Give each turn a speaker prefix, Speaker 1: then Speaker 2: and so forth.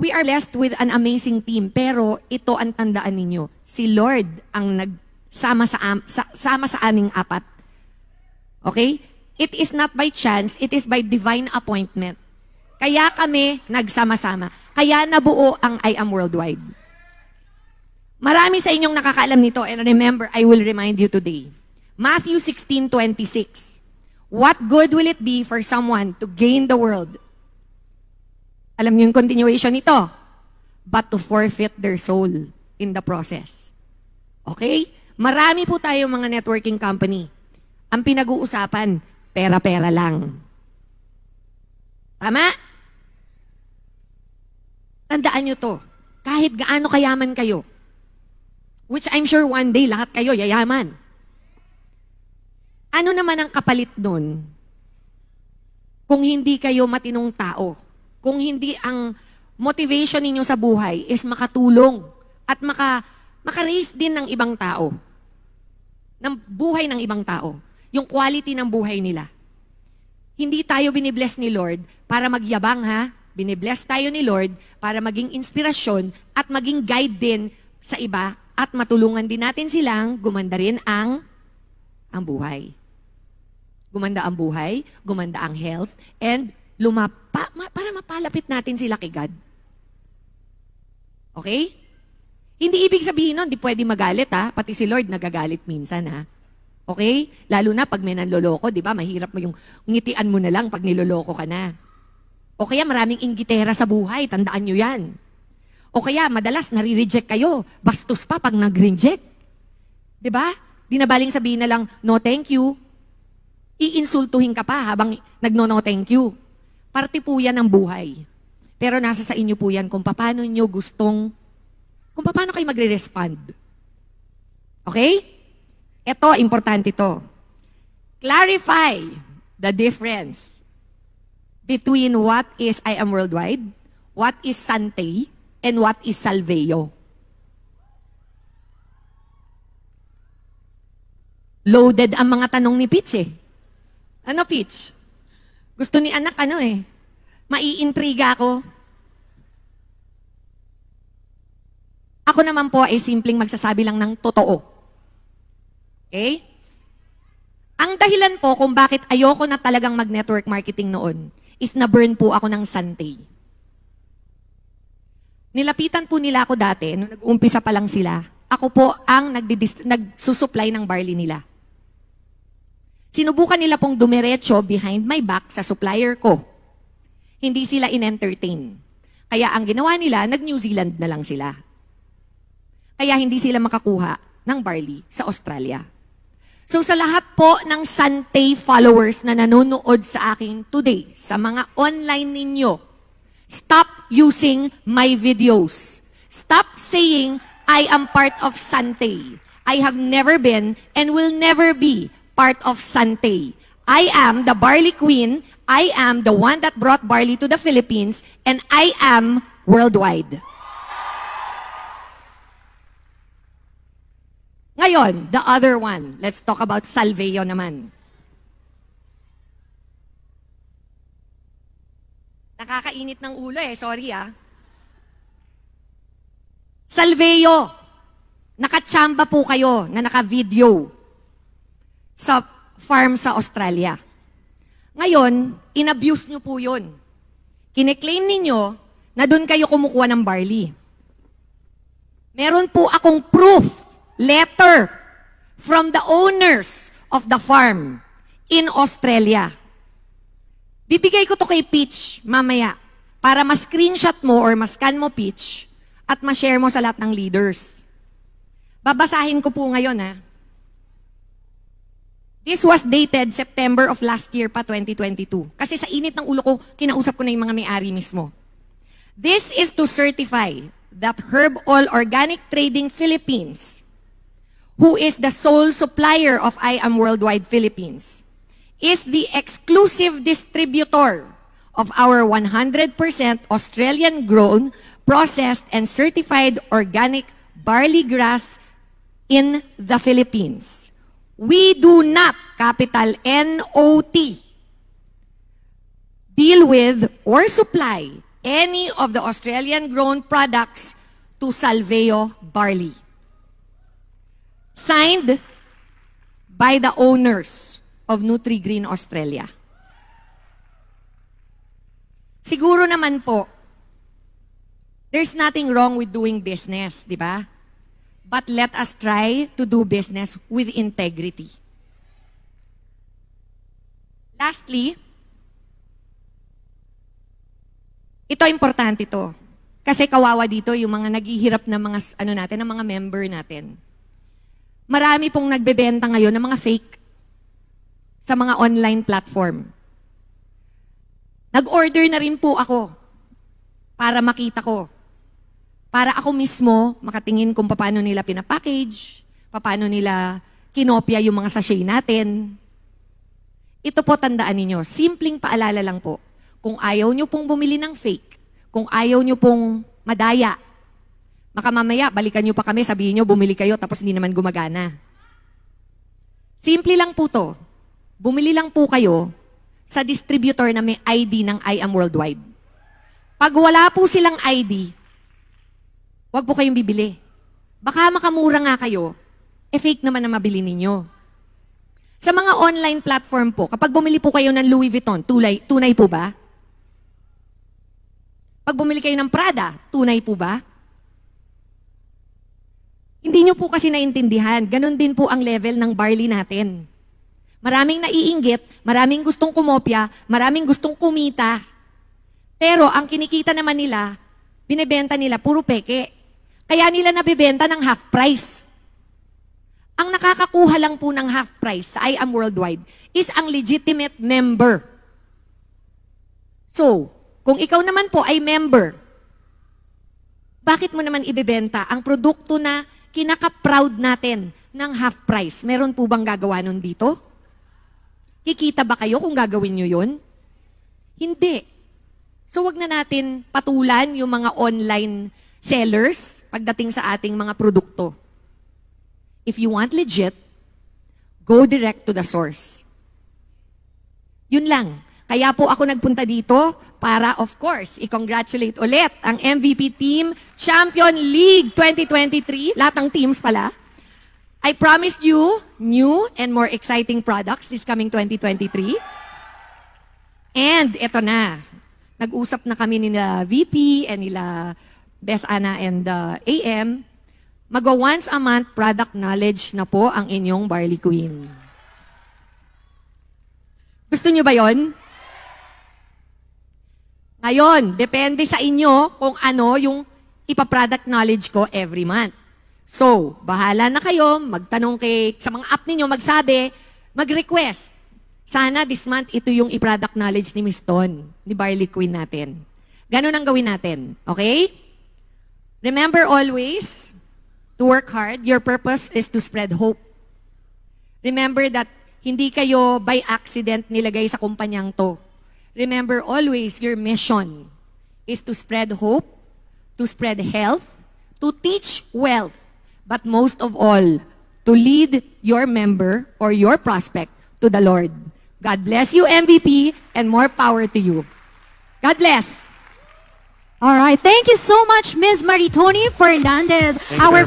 Speaker 1: We are blessed with an amazing team, pero ito ang tandaan ninyo. Si Lord ang nagsama sa, am, sa, sama sa aming apat. Okay? It is not by chance, it is by divine appointment. Kaya kami nagsama-sama. Kaya nabuo ang I Am Worldwide. Marami sa inyong nakakaalam nito and remember, I will remind you today. Matthew 16:26. What good will it be for someone to gain the world? Alam niyo yung continuation nito. But to forfeit their soul in the process. Okay? Marami po tayong mga networking company. Ang pinag-uusapan, pera-pera lang. Tama? Tandaan nyo to. Kahit gaano kayaman kayo, which I'm sure one day lahat kayo yayaman. Ano naman ang kapalit nun kung hindi kayo matinong tao? Kung hindi ang motivation ninyo sa buhay is makatulong at maka, maka-raise din ng ibang tao. Ng buhay ng ibang tao. Yung quality ng buhay nila. Hindi tayo binibless ni Lord para magyabang ha. Binibless tayo ni Lord para maging inspirasyon at maging guide din sa iba at matulungan din natin silang gumanda rin ang ang buhay. Gumanda ang buhay, gumanda ang health, and lumapa, ma, para mapalapit natin sila kay God. Okay? Hindi ibig sabihin nun, di pwede magalit ha. Pati si Lord nagagalit minsan ha. Okay? Lalo na pag may nanloloko, di ba? Mahirap mo yung ngitian mo na lang pag niloloko ka na. O kaya maraming inggitera sa buhay, tandaan nyo yan. O kaya madalas nare-reject kayo, bastos pa pag nag-reject. Di ba? Di na baling sabihin na lang, no thank you. Iinsultuhin ka pa habang nagno-no thank you. Parte po yan ng buhay. Pero nasa sa inyo po yan kung paano nyo gustong, kung paano kayo magre-respond. Okay? Ito, importante to. Clarify the difference between what is I Am Worldwide, what is Sante, and what is Salveo. Loaded ang mga tanong ni Pitch eh. Ano Pitch? Gusto ni anak ano eh. Maiintriga ako. Ako naman po ay simpleng magsasabi lang ng totoo. Okay? Ang dahilan po kung bakit ayoko na talagang mag-network marketing noon is na-burn po ako ng Sante. Nilapitan po nila ako dati, nung nag-umpisa pa lang sila. Ako po ang nagsusupply ng barley nila. Sinubukan nila pong dumiretso behind my back sa supplier ko. Hindi sila in-entertain. Kaya ang ginawa nila, nag-New Zealand na lang sila. Kaya hindi sila makakuha ng barley sa Australia. So sa lahat po ng Sante followers na nanonood sa akin today, sa mga online ninyo, stop using my videos. Stop saying, I am part of Sante. I have never been and will never be part of Sante. I am the barley queen. I am the one that brought barley to the Philippines. And I am worldwide. Ngayon, the other one. Let's talk about Salveo naman. Nakakainit ng ulo eh. Sorry ah. Salveo. Nakachamba po kayo na naka-video sa farm sa Australia. Ngayon, inabuse nyo po yun. Kine-claim ninyo na doon kayo kumukuha ng barley. Meron po akong proof letter from the owners of the farm in Australia. Bibigay ko to kay Peach mamaya para ma-screenshot mo or ma-scan mo Peach at ma-share mo sa lahat ng leaders. Babasahin ko po ngayon ha. This was dated September of last year pa, 2022. Kasi sa init ng ulo ko, kinausap ko na yung mga may-ari mismo. This is to certify that Herb All Organic Trading Philippines who is the sole supplier of I Am Worldwide Philippines, is the exclusive distributor of our 100% Australian-grown, processed, and certified organic barley grass in the Philippines. We do not, capital N-O-T, deal with or supply any of the Australian-grown products to Salveo Barley. Signed by the owners of NutriGreen Australia. Siguro naman po, there's nothing wrong with doing business, di ba? But let us try to do business with integrity. Lastly, ito importante to. Kasi kawawa dito yung mga naghihirap na mga ano natin, ng mga member natin. Marami pong nagbebenta ngayon ng mga fake sa mga online platform. Nag-order na rin po ako para makita ko. Para ako mismo makatingin kung paano nila pinapackage, paano nila kinopya yung mga sachet natin. Ito po tandaan ninyo, simpleng paalala lang po. Kung ayaw nyo pong bumili ng fake, kung ayaw nyo pong madaya, baka mamaya balikan nyo pa kami, sabihin nyo bumili kayo tapos hindi naman gumagana. Simple lang po to. Bumili lang po kayo sa distributor na may ID ng I Am Worldwide. Pag wala po silang ID, wag po kayong bibili. Baka makamura nga kayo, eh fake naman na mabili ninyo. Sa mga online platform po, kapag bumili po kayo ng Louis Vuitton, tulay, tunay po ba? Pag bumili kayo ng Prada, tunay po ba? Hindi nyo po kasi naintindihan. Ganon din po ang level ng barley natin. Maraming naiinggit, maraming gustong kumopya, maraming gustong kumita. Pero ang kinikita naman nila, binebenta nila puro peke. Kaya nila nabibenta ng half price. Ang nakakakuha lang po ng half price sa I Am Worldwide is ang legitimate member. So, kung ikaw naman po ay member, bakit mo naman ibebenta ang produkto na kinaka-proud natin ng half price? Meron po bang gagawa nun dito? Kikita ba kayo kung gagawin nyo yun? Hindi. So wag na natin patulan yung mga online sellers pagdating sa ating mga produkto. If you want legit, go direct to the source. Yun lang. Kaya po ako nagpunta dito para, of course, i-congratulate ulit ang MVP team, Champion League 2023, lahat ng teams pala. I promised you new and more exciting products this coming 2023. And ito na. Nag-usap na kami nila VP and nila Bes Ana and uh, AM. Magwa once a month product knowledge na po ang inyong Barley Queen. Gusto nyo ba yon? Ngayon, depende sa inyo kung ano yung ipa-product knowledge ko every month. So, bahala na kayo, magtanong kay, sa mga app ninyo, magsabi, mag-request. Sana this month, ito yung i-product knowledge ni Miss Ton, ni Barley Queen natin. Ganun ang gawin natin. Okay? Remember always to work hard. Your purpose is to spread hope. Remember that hindi kayo by accident nilagay sa kumpanyang to. Remember always your mission is to spread hope, to spread health, to teach wealth, but most of all, to lead your member or your prospect to the Lord. God bless you, MVP, and more power to you. God bless.
Speaker 2: All right. Thank you so much, Ms. Maritoni Fernandez,
Speaker 3: Thank
Speaker 2: our.